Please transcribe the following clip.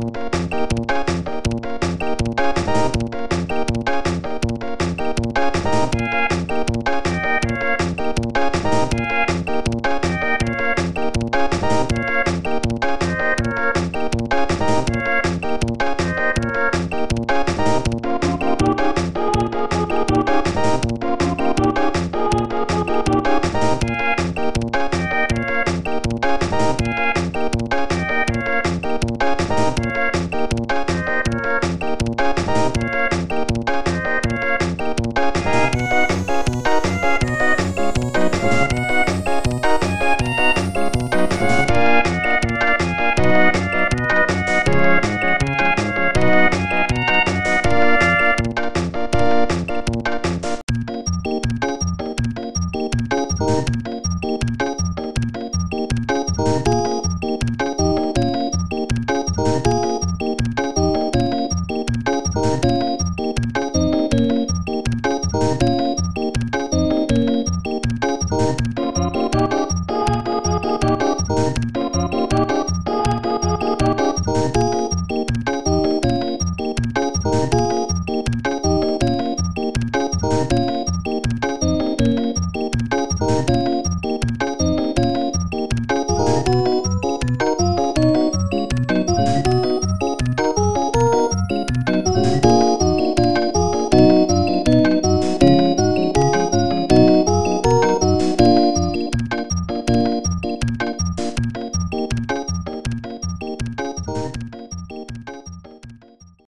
Música You